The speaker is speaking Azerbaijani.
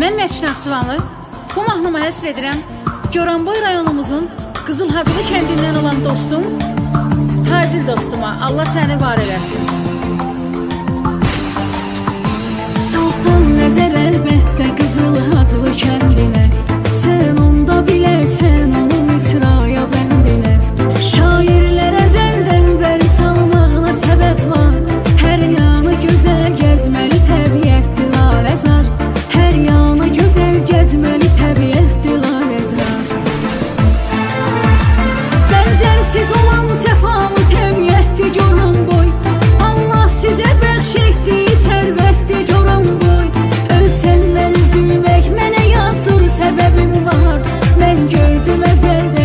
Mən Mətin Naxçıvanlı bu mahnımı həsr edirəm Goranboy rayonumuzun Qızıl Hacılı kəndindən olan dostum Fazil dostuma. Allah səni var eləsin. Salsan nəzər əlbəttə Qızıl Hacılı Mən üzülmək mənə yaddır səbəbim var. Mən gördüm əzəldə